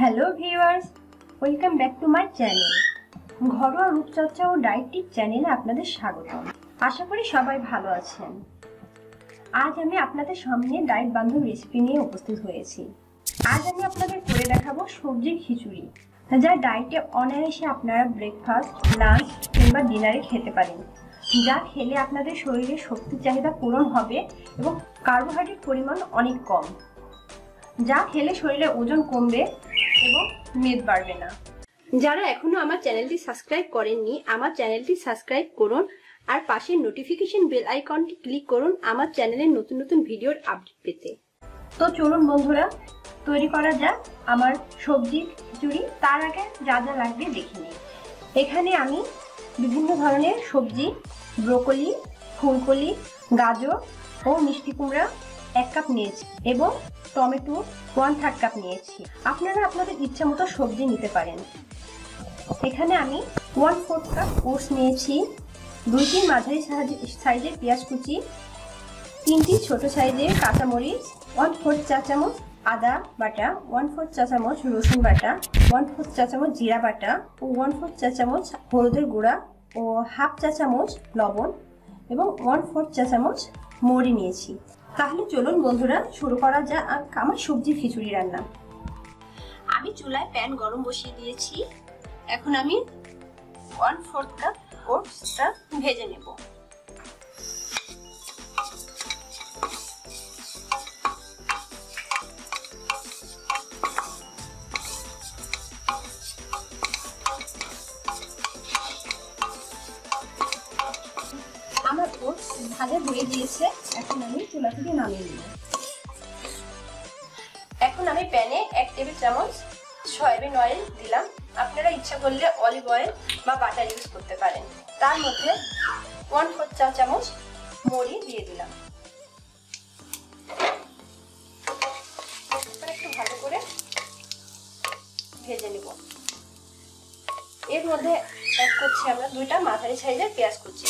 Hello viewers welcome back to my channel ঘরোয়া রূপচর্চা ও diet টিপ চ্যানেলে আপনাদের স্বাগতম। আশা করি সবাই ভালো আছেন। আজ আমি আপনাদের সামনে ডায়েট বান্ধব রেসিপি নিয়ে উপস্থিত হয়েছি। আজ আমি আপনাদের করে দেখাবো সবজির খিচুড়ি, যা ডায়েটে অনায়াসে আপনারা ব্রেকফাস্ট লাঞ্চ কিংবা ডিনারে খেতে পারেন। যা খেলে আপনাদের শরীরে শক্তির চাহিদা পূরণ হবে এবং কার্বোহাইড্রেট পরিমাণ অনেক কম। যা খেলে শরীরে ওজন কমবে এবং মেদ বাড়বে না। যারা এখনও আমার চ্যানেলটি সাবস্ক্রাইব করেননি আমার চ্যানেলটি সাবস্ক্রাইব করুন আর পাশের নোটিফিকেশন বেল আইকনটি ক্লিক করুন আমার চ্যানেলের নতুন নতুন ভিডিওর আপডেট পেতে। তো চলুন বন্ধুরা তৈরি করা যাক আমার সবজি খিচুড়ি তার আগে যা যা লাগবে দেখে নিই। এখানে আমি বিভিন্ন ধরনের সবজি ব্রোকলি ফুলকলি গাজর ও মিষ্টি কুমড়া এক কাপ নিয়েছি এবং টমেটো ওয়ান থার্ড কাপ নিয়েছি। আপনারা আপনাদের ইচ্ছা মতো সবজি নিতে পারেন। এখানে আমি ওয়ান ফোর্থ কাপ ওটস নিয়েছি দুইটি মাঝারি সাইজের পেঁয়াজ কুচি, তিনটি ছোট সাইজের কাঁচামরিচ ওয়ান ফোর্থ চা চামচ আদা বাটা ওয়ান ফোর্থ চা চামচ রসুন বাটা ওয়ান ফোর্থ চা চামচ জিরা বাটা ও ওয়ান ফোর্থ চা চামচ হলুদের গুঁড়া ও হাফ চা চামচ লবণ এবং ওয়ান ফোর্থ চা চামচ মরি নিয়েছি। তাহলে চলুন বন্ধুরা, শুরু করা যাক আমার সবজি খিচুড়ি রান্না। আমি চুলায় প্যান গরম বসিয়ে দিয়েছি। এখন আমি ওয়ান ফোর্থ কাপ ওটসটা ভেজে নেব। ওটস ভাজা হয়ে গিয়েছে। এখন আমি চুলা থেকে নামিয়ে নিব। এখন আমি প্যানে এক টেবিল চামচ সয়াবিন অয়েল দিলাম। আপনারা ইচ্ছা করলে অলিভ অয়েল বা বাটার ইউজ করতে পারেন। তার মধ্যে ওয়ান ফোর চা চামচ মরি দিয়ে দিলাম। একটু ভালো করে ভেজে নেব। এর মধ্যে অ্যাড করছি আমরা দুইটা মাঝারি সাইজের পেঁয়াজ কুচি।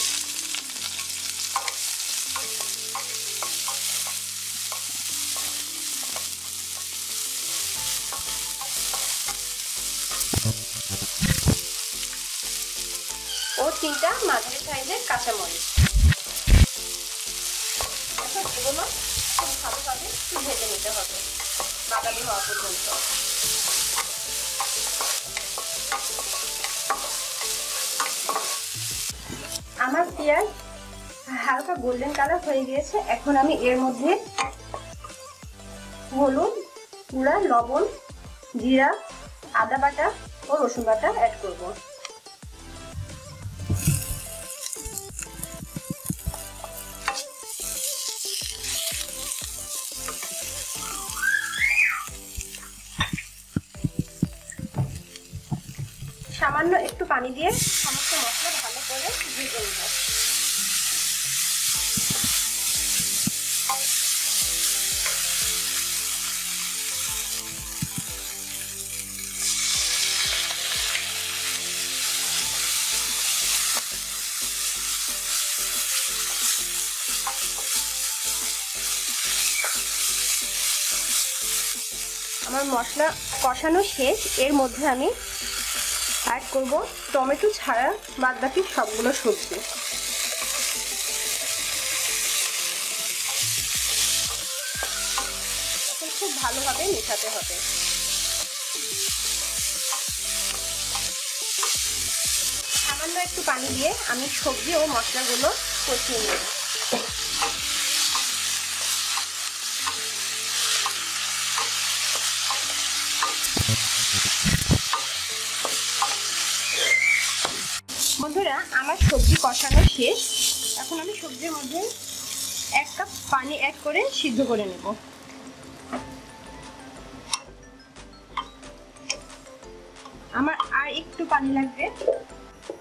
তিনটা মাঝারি সাইজের কাঁচামরিচ। এখন এগুলো খুব ভালোভাবে একটু ভেজে নিতে হবে, বাদামি হওয়া পর্যন্ত। আমার পেঁয়াজ হালকা গোল্ডেন কালার হয়ে গিয়েছে, এখন আমি এর মধ্যে হলুদ গুঁড়া, লবণ, জিরা, আদা বাটা ও রসুন বাটা অ্যাড করব। সামান্য একটু পানি দিয়ে সমস্ত মশলা ভালো করে ভেজে নেব। আমার মশলা কষানো শেষ। এর মধ্যে আমি অ্যাড করব টমেটো ছাড়া বাদ বাকি সবগুলো সবজি। খুব ভালোভাবে মেশাতে হবে। সামান্য একটু পানি দিয়ে আমি সবজি ও মশলাগুলো কষিয়ে নেব। বন্ধুরা, আমার সবজি কষানো শেষ। এখন আমি সবজির মধ্যে এক কাপ পানি অ্যাড করে সিদ্ধ করে নেব। আমার আর একটু পানি লাগবে।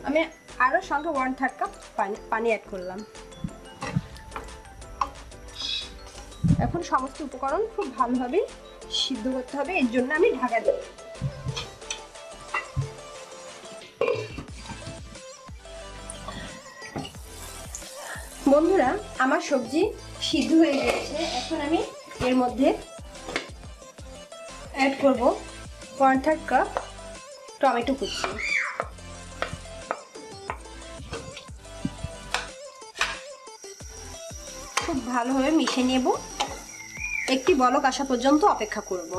আমি আরও সঙ্গে ওয়ান থার্ড কাপ পানি পানি অ্যাড করলাম। এখন সমস্ত উপকরণ খুব ভালোভাবে সিদ্ধ করতে হবে, এর জন্য আমি ঢাকা দিই বন্ধুরা, আমার সবজি সিদ্ধ হয়ে গেছে এখন আমি এর মধ্যে অ্যাড করব ওয়ান থার্ড কাপ টমেটো কুচি। খুব ভালোভাবে মিশে নেব। একটি বলক আসা পর্যন্ত অপেক্ষা করব।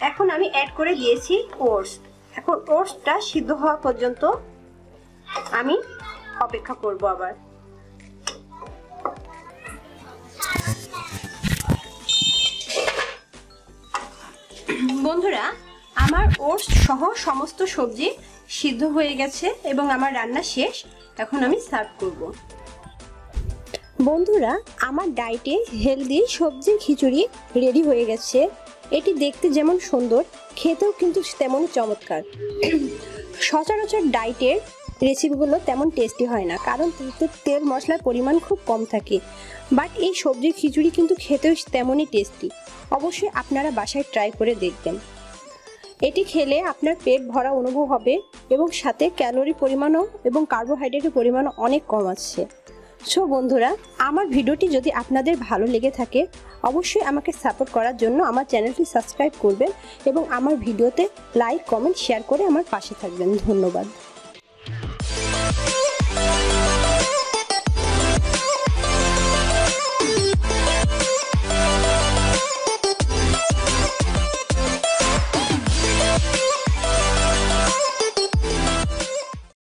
এখন আমি অ্যাড করে দিয়েছি ওটস এখন ওটসটা সিদ্ধ হওয়া পর্যন্ত আমি অপেক্ষা করব আবার। বন্ধুরা, আমার ওটস সহ সমস্ত সবজি সিদ্ধ হয়ে গেছে এবং আমার রান্না শেষ। এখন আমি সার্ভ করব। বন্ধুরা, আমার ডায়েটে হেলদি সবজি খিচুড়ি রেডি হয়ে গেছে। এটি দেখতে যেমন সুন্দর, খেতেও কিন্তু তেমনই চমৎকার। সচরাচর ডায়েটের রেসিপিগুলো তেমন টেস্টি হয় না, কারণ তেল মশলার পরিমাণ খুব কম থাকে। বাট এই সবজির খিচুড়ি কিন্তু খেতেও তেমনই টেস্টি অবশ্যই আপনারা বাসায় ট্রাই করে দেখবেন। এটি খেলে আপনার পেট ভরা অনুভব হবে এবং সাথে ক্যালোরি পরিমাণও এবং কার্বোহাইড্রেটের পরিমাণও অনেক কম আছে সো বন্ধুরা, আমার ভিডিওটি যদি আপনাদের ভালো লেগে থাকে, অবশ্যই আমাকে সাপোর্ট করার জন্য আমার চ্যানেলটি সাবস্ক্রাইব করবেন এবং আমার ভিডিওতে লাইক, কমেন্ট, শেয়ার করে আমার পাশে থাকবেন। ধন্যবাদ।